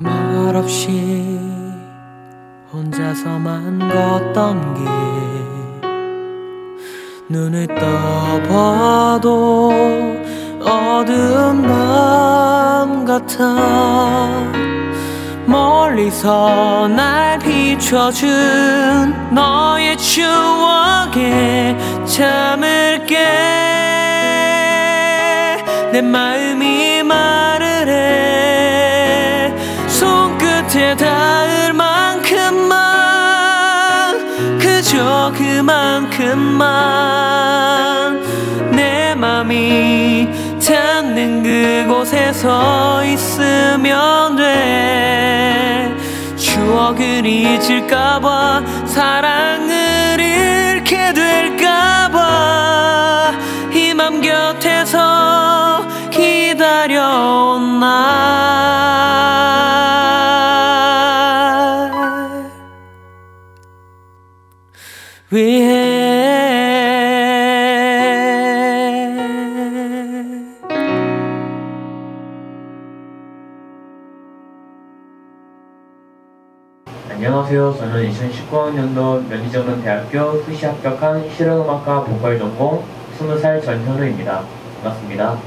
말없이 혼자서만 걷던 길. 눈을 떠봐도 어두운 밤 같아. 멀리서 날 비춰준 너의 추억에 잠을게 내 마음 손끝에 닿을 만큼만 그저 그만큼만 내 맘이 닿는 그곳에 서 있으면 돼. 추억을 잊을까봐 사랑을 잃게 될까봐 이 맘 곁에서 기다려온 날 위해 안녕하세요. 저는 2019학년도 면지전문대학교 수시 합격한 실용음악과 보컬 전공 20살 전현우입니다. 반갑습니다.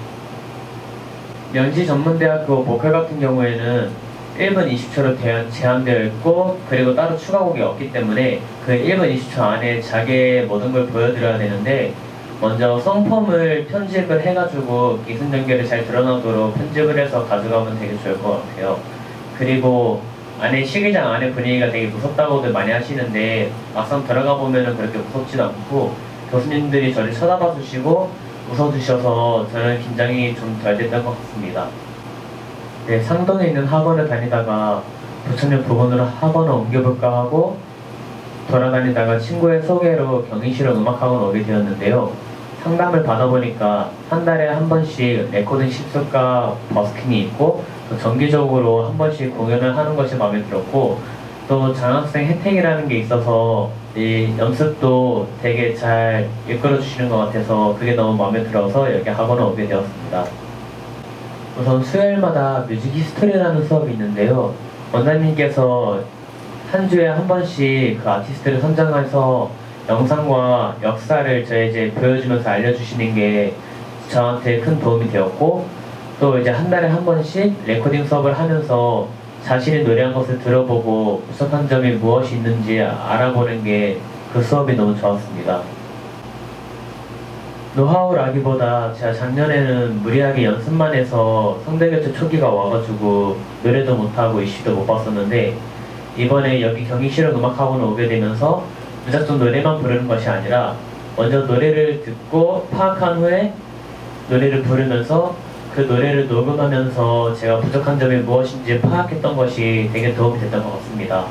면지 전문대학교 보컬 같은 경우에는 1분 20초로 대한 제한되어 있고 그리고 따로 추가곡이 없기 때문에 그 1분 20초 안에 자기의 모든 걸 보여드려야 되는데 먼저 성펌을 편집을 해가지고 기승전결이 잘 드러나도록 편집을 해서 가져가면 되게 좋을 것 같아요. 그리고 안에 시기장 안에 분위기가 되게 무섭다고들 많이 하시는데 막상 들어가 보면은 그렇게 무섭지도 않고 교수님들이 저를 쳐다봐 주시고 웃어주셔서 저는 긴장이 좀 덜 됐던 것 같습니다. 네, 상동에 있는 학원을 다니다가 부천역 부근으로 학원을 옮겨볼까 하고 돌아다니다가 친구의 소개로 경희실용 음악학원 오게 되었는데요. 상담을 받아보니까 한 달에 한 번씩 레코딩 실습과 버스킹이 있고 또 정기적으로 한 번씩 공연을 하는 것이 마음에 들었고 또 장학생 혜택이라는 게 있어서 이 연습도 되게 잘 이끌어 주시는 것 같아서 그게 너무 마음에 들어서 여기 학원을 오게 되었습니다. 우선 수요일마다 Music History라는 수업이 있는데요. 원장님께서 한 주에 한 번씩 그 아티스트를 선정해서 영상과 역사를 저에게 보여주면서 알려주시는 게 저한테 큰 도움이 되었고 또 이제 한 달에 한 번씩 레코딩 수업을 하면서 자신이 노래한 것을 들어보고 부족한 점이 무엇이 있는지 알아보는 게 그 수업이 너무 좋았습니다. 노하우라기보다 제가 작년에는 무리하게 연습만 해서 성대교체 초기가 와가지고 노래도 못하고 이슈도 못 봤었는데 이번에 여기 경희실험 음악학원에 오게 되면서 무작정 노래만 부르는 것이 아니라 먼저 노래를 듣고 파악한 후에 노래를 부르면서 그 노래를 녹음하면서 제가 부족한 점이 무엇인지 파악했던 것이 되게 도움이 됐던 것 같습니다.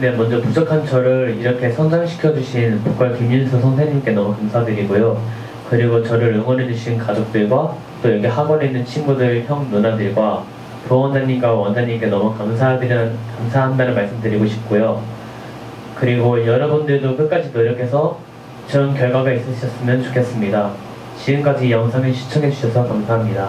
네, 먼저 부족한 저를 이렇게 성장시켜 주신 보컬 김윤수 선생님께 너무 감사드리고요. 그리고 저를 응원해 주신 가족들과 또 여기 학원에 있는 친구들, 형, 누나들과 부원장님과 원장님께 너무 감사드리는, 감사한다는 말씀 드리고 싶고요. 그리고 여러분들도 끝까지 노력해서 좋은 결과가 있으셨으면 좋겠습니다. 지금까지 이 영상을 시청해 주셔서 감사합니다.